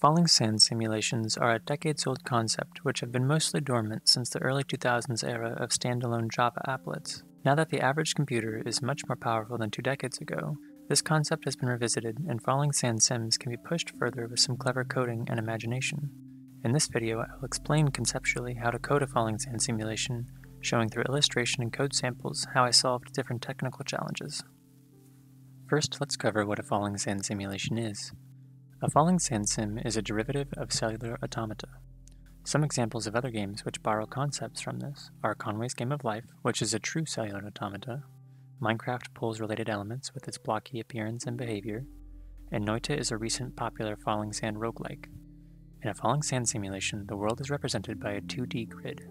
Falling sand simulations are a decades old concept which have been mostly dormant since the early 2000s era of standalone Java applets. Now that the average computer is much more powerful than two decades ago, this concept has been revisited and falling sand sims can be pushed further with some clever coding and imagination. In this video, I'll explain conceptually how to code a falling sand simulation, showing through illustration and code samples how I solved different technical challenges. First, let's cover what a falling sand simulation is. A falling sand sim is a derivative of cellular automata. Some examples of other games which borrow concepts from this are Conway's Game of Life, which is a true cellular automata, Minecraft pulls related elements with its blocky appearance and behavior, and Noita is a recent popular falling sand roguelike. In a falling sand simulation, the world is represented by a 2D grid.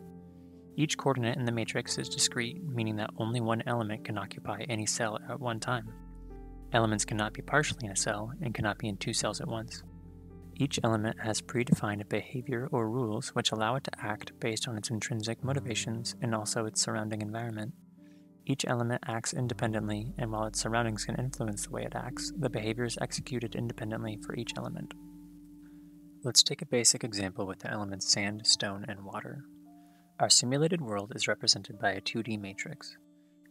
Each coordinate in the matrix is discrete, meaning that only one element can occupy any cell at one time. Elements cannot be partially in a cell and cannot be in two cells at once. Each element has predefined behavior or rules which allow it to act based on its intrinsic motivations and also its surrounding environment. Each element acts independently, and while its surroundings can influence the way it acts, the behavior is executed independently for each element. Let's take a basic example with the elements sand, stone, and water. Our simulated world is represented by a 2D matrix.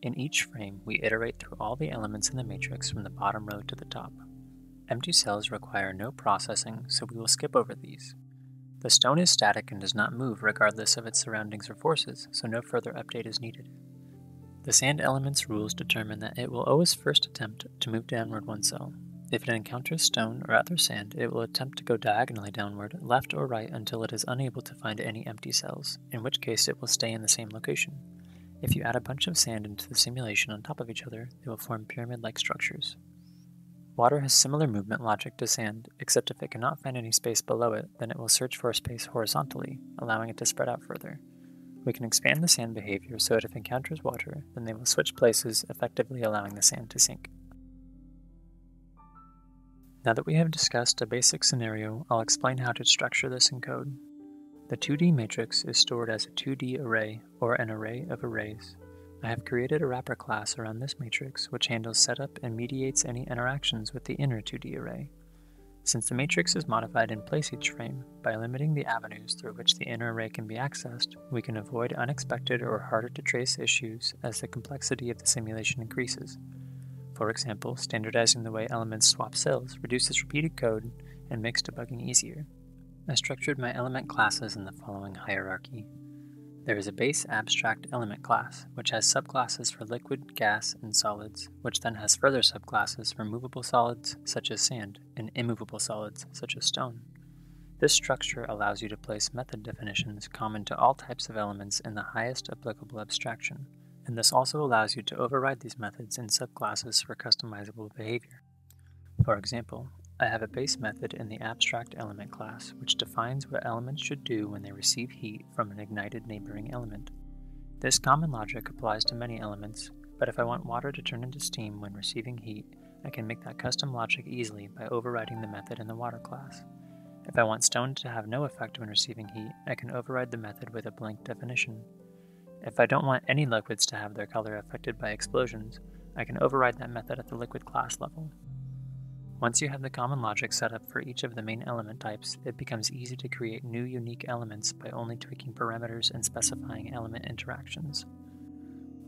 In each frame, we iterate through all the elements in the matrix from the bottom row to the top. Empty cells require no processing, so we will skip over these. The stone is static and does not move regardless of its surroundings or forces, so no further update is needed. The sand element's rules determine that it will always first attempt to move downward one cell. If it encounters stone or other sand, it will attempt to go diagonally downward, left or right, until it is unable to find any empty cells, in which case it will stay in the same location. If you add a bunch of sand into the simulation on top of each other, they will form pyramid-like structures. Water has similar movement logic to sand, except if it cannot find any space below it, then it will search for a space horizontally, allowing it to spread out further. We can expand the sand behavior so that if it encounters water, then they will switch places, effectively allowing the sand to sink. Now that we have discussed a basic scenario, I'll explain how to structure this in code. The 2D matrix is stored as a 2D array, or an array of arrays. I have created a wrapper class around this matrix which handles setup and mediates any interactions with the inner 2D array. Since the matrix is modified in place each frame, by limiting the avenues through which the inner array can be accessed, we can avoid unexpected or harder to trace issues as the complexity of the simulation increases. For example, standardizing the way elements swap cells reduces repeated code and makes debugging easier. I structured my element classes in the following hierarchy. There is a base abstract element class, which has subclasses for liquid, gas, and solids, which then has further subclasses for movable solids, such as sand, and immovable solids, such as stone. This structure allows you to place method definitions common to all types of elements in the highest applicable abstraction, and this also allows you to override these methods in subclasses for customizable behavior. For example, I have a base method in the abstract element class which defines what elements should do when they receive heat from an ignited neighboring element. This common logic applies to many elements, but if I want water to turn into steam when receiving heat, I can make that custom logic easily by overriding the method in the water class. If I want stone to have no effect when receiving heat, I can override the method with a blank definition. If I don't want any liquids to have their color affected by explosions, I can override that method at the liquid class level. Once you have the common logic set up for each of the main element types, it becomes easy to create new unique elements by only tweaking parameters and specifying element interactions.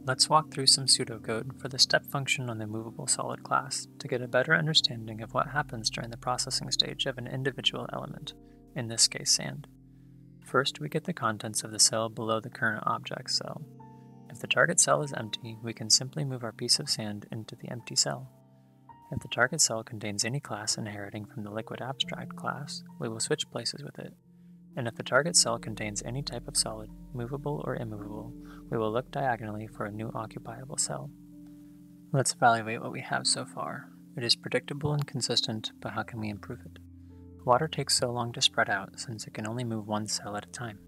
Let's walk through some pseudocode for the step function on the movable solid class to get a better understanding of what happens during the processing stage of an individual element, in this case sand. First, we get the contents of the cell below the current object cell. If the target cell is empty, we can simply move our piece of sand into the empty cell. If the target cell contains any class inheriting from the liquid abstract class, we will switch places with it. And if the target cell contains any type of solid, movable or immovable, we will look diagonally for a new occupiable cell. Let's evaluate what we have so far. It is predictable and consistent, but how can we improve it? Water takes so long to spread out since it can only move one cell at a time.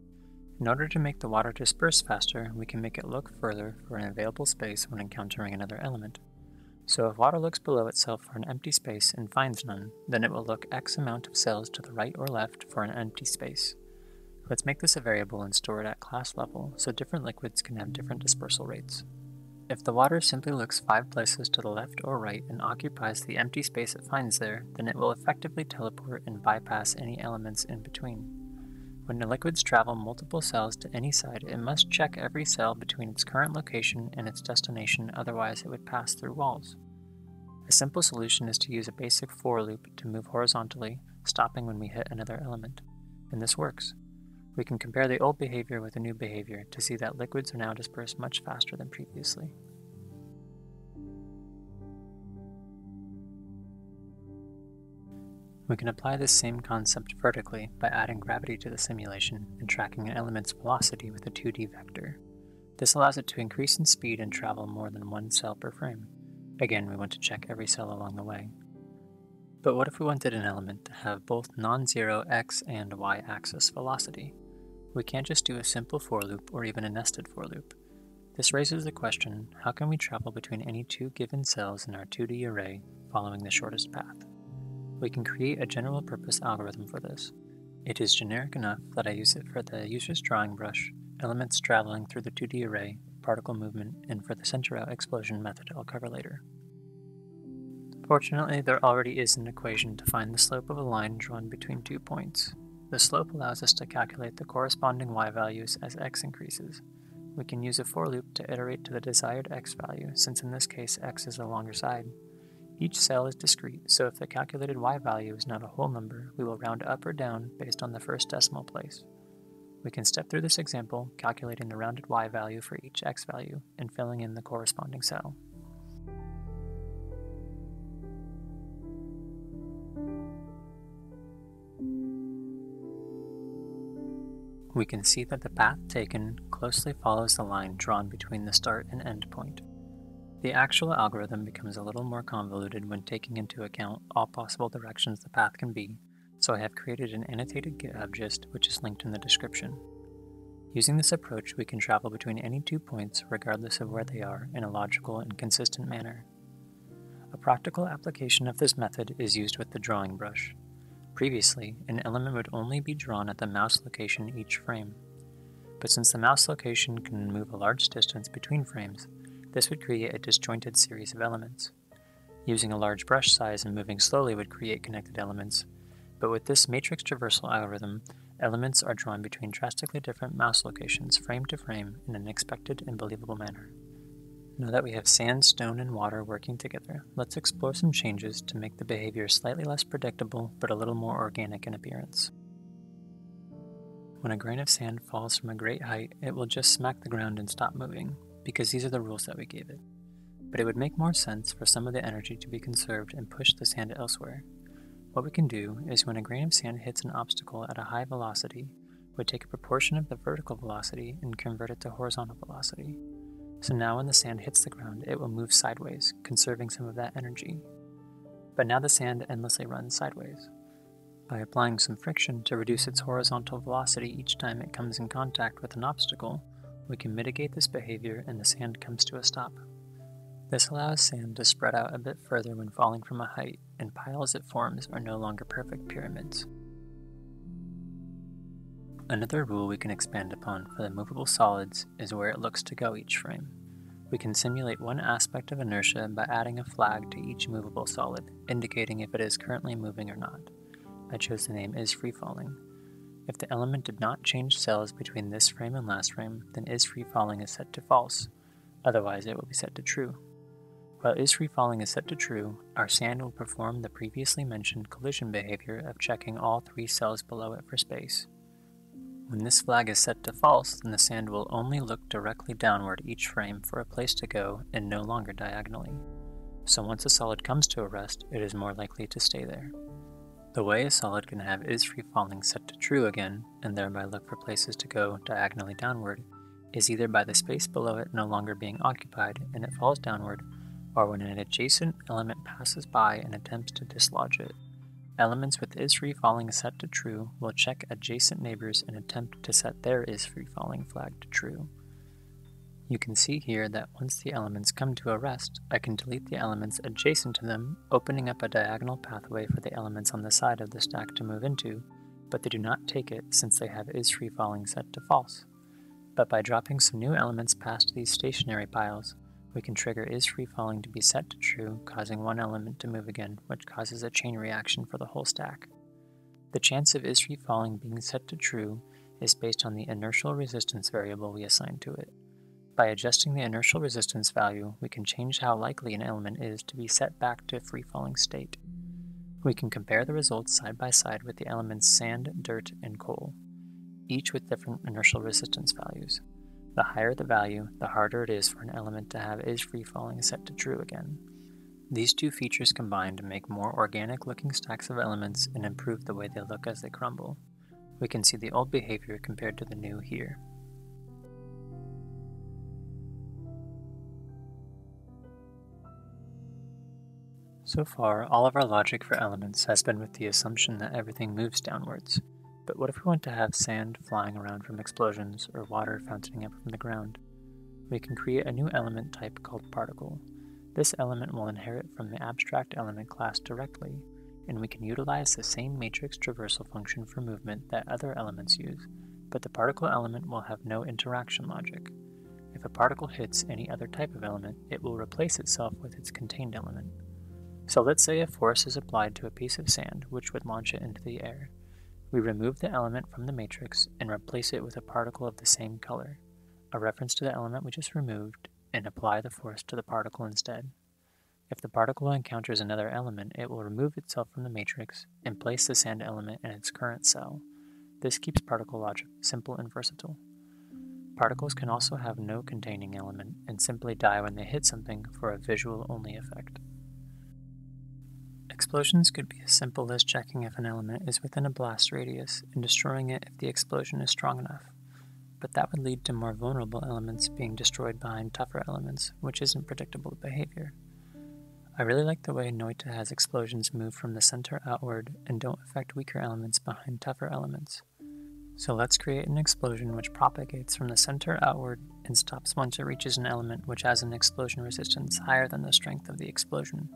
In order to make the water disperse faster, we can make it look further for an available space when encountering another element. So if water looks below itself for an empty space and finds none, then it will look x amount of cells to the right or left for an empty space. Let's make this a variable and store it at class level so different liquids can have different dispersal rates. If the water simply looks five places to the left or right and occupies the empty space it finds there, then it will effectively teleport and bypass any elements in between. When the liquids travel multiple cells to any side, it must check every cell between its current location and its destination, otherwise, it would pass through walls. A simple solution is to use a basic for loop to move horizontally, stopping when we hit another element. And this works. We can compare the old behavior with the new behavior to see that liquids are now dispersed much faster than previously. We can apply this same concept vertically by adding gravity to the simulation and tracking an element's velocity with a 2D vector. This allows it to increase in speed and travel more than one cell per frame. Again, we want to check every cell along the way. But what if we wanted an element to have both non-zero x and y axis velocity? We can't just do a simple for loop or even a nested for loop. This raises the question, how can we travel between any two given cells in our 2D array following the shortest path? We can create a general purpose algorithm for this. It is generic enough that I use it for the user's drawing brush, elements traveling through the 2D array, particle movement, and for the center out explosion method I'll cover later. Fortunately, there already is an equation to find the slope of a line drawn between two points. The slope allows us to calculate the corresponding y values as x increases. We can use a for loop to iterate to the desired x value, since in this case x is the longer side. Each cell is discrete, so if the calculated y value is not a whole number, we will round up or down based on the first decimal place. We can step through this example, calculating the rounded y value for each x value, and filling in the corresponding cell. we can see that the path taken closely follows the line drawn between the start and end point. The actual algorithm becomes a little more convoluted when taking into account all possible directions the path can be, so I have created an annotated GitHub gist which is linked in the description. Using this approach, we can travel between any two points regardless of where they are in a logical and consistent manner. A practical application of this method is used with the drawing brush. Previously, an element would only be drawn at the mouse location each frame. But since the mouse location can move a large distance between frames, this would create a disjointed series of elements. Using a large brush size and moving slowly would create connected elements, but with this matrix traversal algorithm, elements are drawn between drastically different mouse locations frame to frame in an expected and believable manner. Now that we have sand, stone, and water working together, let's explore some changes to make the behavior slightly less predictable but a little more organic in appearance. When a grain of sand falls from a great height, it will just smack the ground and stop moving, because these are the rules that we gave it. But it would make more sense for some of the energy to be conserved and push the sand elsewhere. What we can do is when a grain of sand hits an obstacle at a high velocity, we take a proportion of the vertical velocity and convert it to horizontal velocity. So now when the sand hits the ground, it will move sideways, conserving some of that energy. But now the sand endlessly runs sideways. By applying some friction to reduce its horizontal velocity each time it comes in contact with an obstacle, we can mitigate this behavior and the sand comes to a stop. This allows sand to spread out a bit further when falling from a height, and piles it forms are no longer perfect pyramids. Another rule we can expand upon for the movable solids is where it looks to go each frame. We can simulate one aspect of inertia by adding a flag to each movable solid, indicating if it is currently moving or not. I chose the name is free falling. If the element did not change cells between this frame and last frame, then is free falling is set to false, otherwise it will be set to true. While is free falling is set to true, our sand will perform the previously mentioned collision behavior of checking all three cells below it for space. When this flag is set to false, then the sand will only look directly downward each frame for a place to go and no longer diagonally. So once a solid comes to a rest, it is more likely to stay there. The way a solid can have is free falling set to true again, and thereby look for places to go diagonally downward, is either by the space below it no longer being occupied and it falls downward, or when an adjacent element passes by and attempts to dislodge it. Elements with is free falling set to true will check adjacent neighbors and attempt to set their is free falling flag to true. You can see here that once the elements come to a rest, I can delete the elements adjacent to them, opening up a diagonal pathway for the elements on the side of the stack to move into, but they do not take it since they have is free falling set to false. But by dropping some new elements past these stationary piles, We can trigger is free falling to be set to true, causing one element to move again, which causes a chain reaction for the whole stack. The chance of is free falling being set to true is based on the inertial resistance variable we assign to it. By adjusting the inertial resistance value, we can change how likely an element is to be set back to a free-falling state. We can compare the results side by side with the elements sand, dirt, and coal, each with different inertial resistance values. The higher the value, the harder it is for an element to have is free-falling set to true again. These two features combine to make more organic-looking stacks of elements and improve the way they look as they crumble. We can see the old behavior compared to the new here. So far, all of our logic for elements has been with the assumption that everything moves downwards. But what if we want to have sand flying around from explosions or water fountaining up from the ground? We can create a new element type called particle. This element will inherit from the abstract element class directly, and we can utilize the same matrix traversal function for movement that other elements use, but the particle element will have no interaction logic. If a particle hits any other type of element, it will replace itself with its contained element. So let's say a force is applied to a piece of sand, which would launch it into the air. We remove the element from the matrix and replace it with a particle of the same color, a reference to the element we just removed, and apply the force to the particle instead. If the particle encounters another element, it will remove itself from the matrix and place the sand element in its current cell. This keeps particle logic simple and versatile. Particles can also have no containing element and simply die when they hit something for a visual only effect. Explosions could be as simple as checking if an element is within a blast radius and destroying it if the explosion is strong enough, but that would lead to more vulnerable elements being destroyed behind tougher elements, which isn't predictable behavior. I really like the way Noita has explosions move from the center outward and don't affect weaker elements behind tougher elements. So let's create an explosion which propagates from the center outward and stops once it reaches an element which has an explosion resistance higher than the strength of the explosion.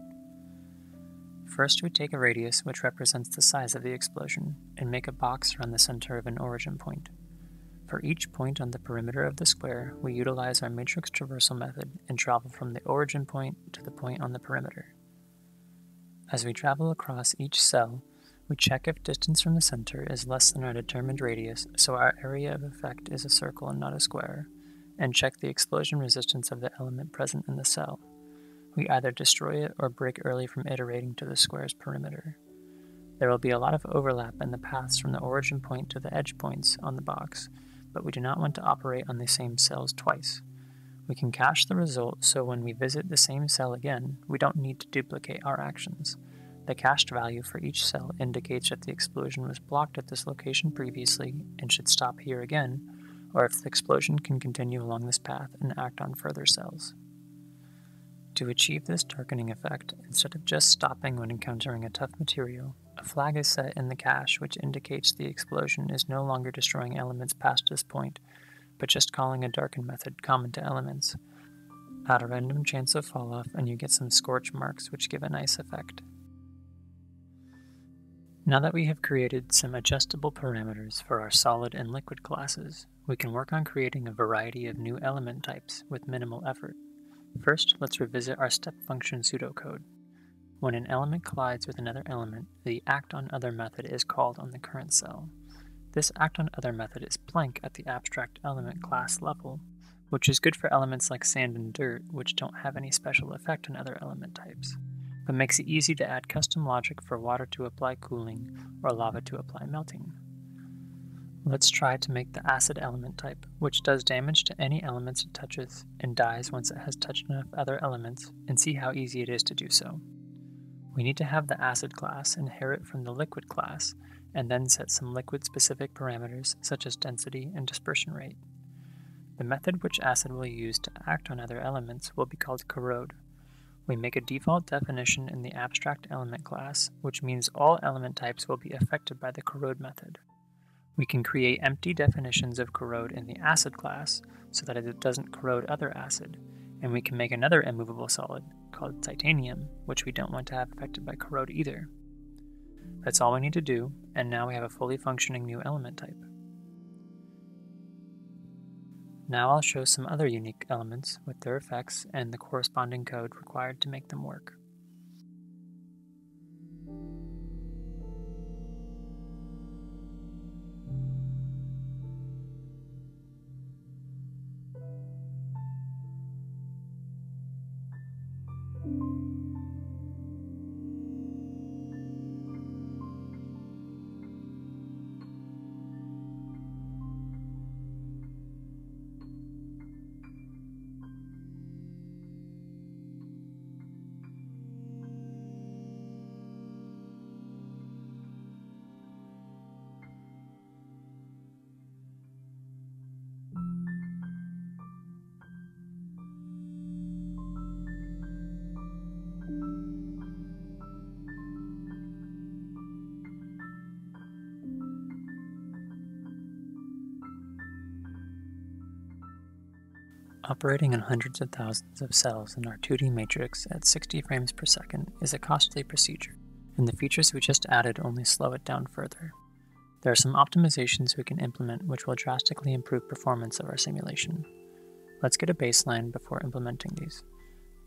First, we take a radius, which represents the size of the explosion, and make a box around the center of an origin point. For each point on the perimeter of the square, we utilize our matrix traversal method and travel from the origin point to the point on the perimeter. As we travel across each cell, we check if distance from the center is less than our determined radius, so our area of effect is a circle and not a square, and check the explosion resistance of the element present in the cell. We either destroy it or break early from iterating to the square's perimeter. There will be a lot of overlap in the paths from the origin point to the edge points on the box, but we do not want to operate on the same cells twice. We can cache the result so when we visit the same cell again, we don't need to duplicate our actions. The cached value for each cell indicates if the explosion was blocked at this location previously and should stop here again, or if the explosion can continue along this path and act on further cells. To achieve this darkening effect, instead of just stopping when encountering a tough material, a flag is set in the cache which indicates the explosion is no longer destroying elements past this point, but just calling a darken method common to elements. Add a random chance of falloff and you get some scorch marks which give a nice effect. Now that we have created some adjustable parameters for our solid and liquid classes, we can work on creating a variety of new element types with minimal effort. First, let's revisit our step function pseudocode. When an element collides with another element, the act on other method is called on the current cell. This act on other method is blank at the abstract element class level, which is good for elements like sand and dirt, which don't have any special effect on other element types, but makes it easy to add custom logic for water to apply cooling or lava to apply melting. Let's try to make the acid element type, which does damage to any elements it touches and dies once it has touched enough other elements, and see how easy it is to do so. We need to have the acid class inherit from the liquid class, and then set some liquid-specific parameters such as density and dispersion rate. The method which acid will use to act on other elements will be called corrode. We make a default definition in the abstract element class, which means all element types will be affected by the corrode method. We can create empty definitions of corrode in the acid class so that it doesn't corrode other acid, and we can make another immovable solid called titanium, which we don't want to have affected by corrode either. That's all we need to do, and now we have a fully functioning new element type. Now I'll show some other unique elements with their effects and the corresponding code required to make them work. Operating on hundreds of thousands of cells in our 2D matrix at 60 frames per second is a costly procedure, and the features we just added only slow it down further. There are some optimizations we can implement which will drastically improve performance of our simulation. Let's get a baseline before implementing these.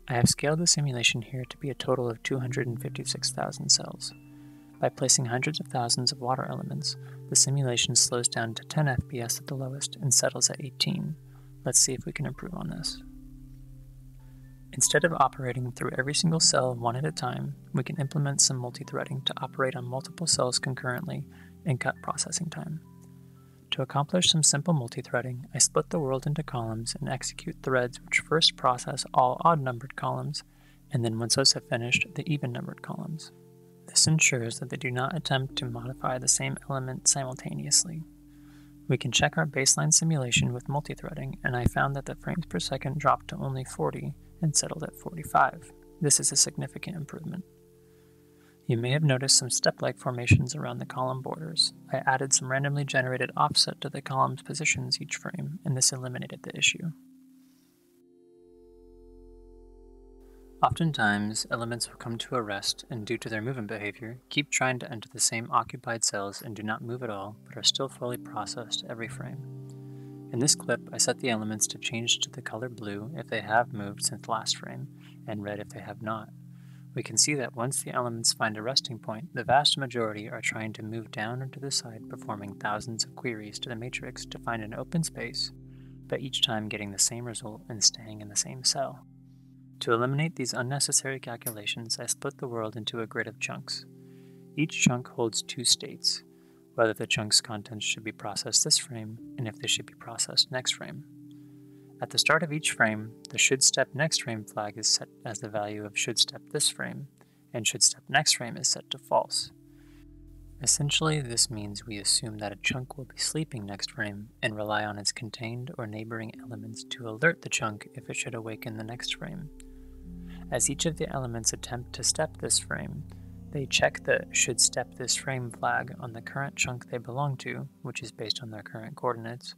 I have scaled the simulation here to be a total of 256,000 cells. By placing hundreds of thousands of water elements, the simulation slows down to 10 FPS at the lowest and settles at 18, Let's see if we can improve on this. Instead of operating through every single cell one at a time, we can implement some multi-threading to operate on multiple cells concurrently and cut processing time. To accomplish some simple multi-threading, I split the world into columns and execute threads which first process all odd-numbered columns, and then once those have finished, the even-numbered columns. This ensures that they do not attempt to modify the same element simultaneously. We can check our baseline simulation with multithreading, and I found that the frames per second dropped to only 40 and settled at 45. This is a significant improvement. You may have noticed some step-like formations around the column borders. I added some randomly generated offset to the column's positions each frame, and this eliminated the issue. Oftentimes, elements will come to a rest and due to their movement behavior, keep trying to enter the same occupied cells and do not move at all, but are still fully processed every frame. In this clip, I set the elements to change to the color blue if they have moved since last frame, and red if they have not. We can see that once the elements find a resting point, the vast majority are trying to move down or to the side performing thousands of queries to the matrix to find an open space, but each time getting the same result and staying in the same cell. To eliminate these unnecessary calculations, I split the world into a grid of chunks. Each chunk holds two states, whether the chunk's contents should be processed this frame, and if they should be processed next frame. At the start of each frame, the should step next frame flag is set as the value of should step this frame, and should step next frame is set to false. Essentially, this means we assume that a chunk will be sleeping next frame and rely on its contained or neighboring elements to alert the chunk if it should awaken the next frame. As each of the elements attempt to step this frame, they check the should step this frame flag on the current chunk they belong to, which is based on their current coordinates.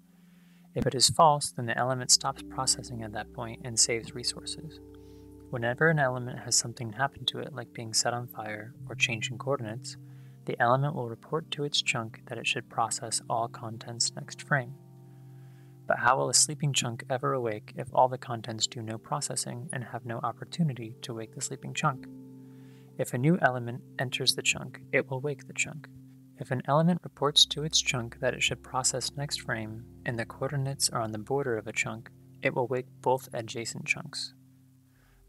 If it is false, then the element stops processing at that point and saves resources. Whenever an element has something happen to it, like being set on fire or changing coordinates, the element will report to its chunk that it should process all contents next frame. But how will a sleeping chunk ever awake if all the contents do no processing and have no opportunity to wake the sleeping chunk? If a new element enters the chunk, it will wake the chunk. If an element reports to its chunk that it should process next frame, and the coordinates are on the border of a chunk, it will wake both adjacent chunks.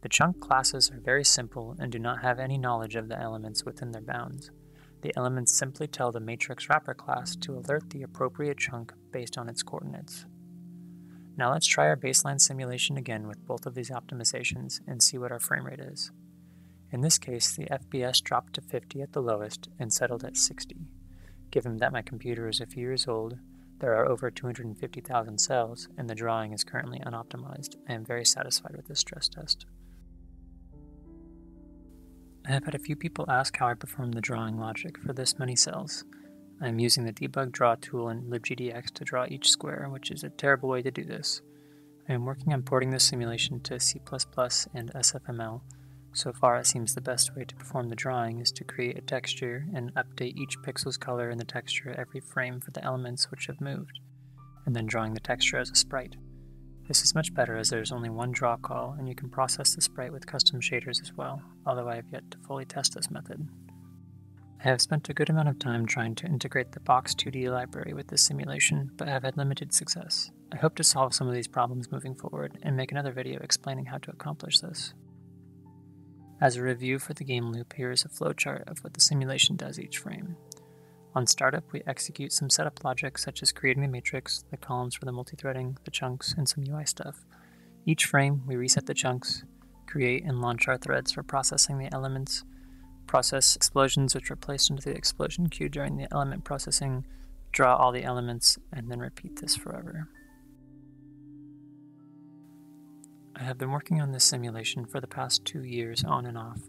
The chunk classes are very simple and do not have any knowledge of the elements within their bounds. The elements simply tell the matrix wrapper class to alert the appropriate chunk based on its coordinates. Now let's try our baseline simulation again with both of these optimizations and see what our frame rate is. In this case, the FPS dropped to 50 at the lowest and settled at 60. Given that my computer is a few years old, there are over 250,000 cells, and the drawing is currently unoptimized, I am very satisfied with this stress test. I have had a few people ask how I perform the drawing logic for this many cells, I am using the debug draw tool in libgdx to draw each square, which is a terrible way to do this. I am working on porting this simulation to C++ and SFML. So far it seems the best way to perform the drawing is to create a texture and update each pixel's color in the texture every frame for the elements which have moved, and then drawing the texture as a sprite. This is much better as there is only one draw call and you can process the sprite with custom shaders as well, although I have yet to fully test this method. I have spent a good amount of time trying to integrate the Box 2D library with this simulation, but have had limited success. I hope to solve some of these problems moving forward and make another video explaining how to accomplish this. As a review for the game loop, here is a flowchart of what the simulation does each frame. On startup, we execute some setup logic such as creating the matrix, the columns for the multi-threading, the chunks, and some UI stuff. Each frame, we reset the chunks, create and launch our threads for processing the elements, process explosions which are placed into the explosion queue during the element processing, draw all the elements, and then repeat this forever. I have been working on this simulation for the past two years on and off,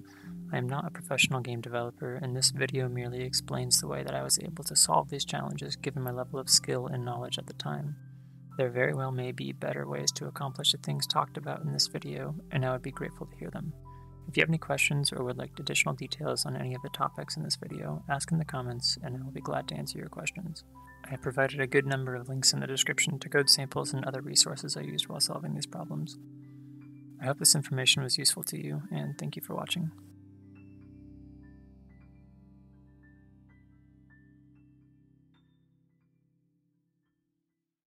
I am not a professional game developer, and this video merely explains the way that I was able to solve these challenges given my level of skill and knowledge at the time. There very well may be better ways to accomplish the things talked about in this video, and I would be grateful to hear them. If you have any questions or would like additional details on any of the topics in this video, ask in the comments and I will be glad to answer your questions. I have provided a good number of links in the description to code samples and other resources I used while solving these problems. I hope this information was useful to you, and thank you for watching.